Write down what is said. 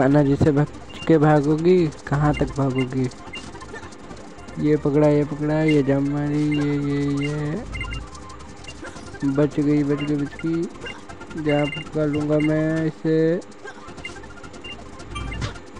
खाना जिसे बच के भागोगी, कहाँ तक भागोगी? ये पकड़ा ये पकड़ा, ये जम मारी, ये ये ये। बच गई बच गई बच गई। जहाँ पकड़ लूँगा मैं इसे।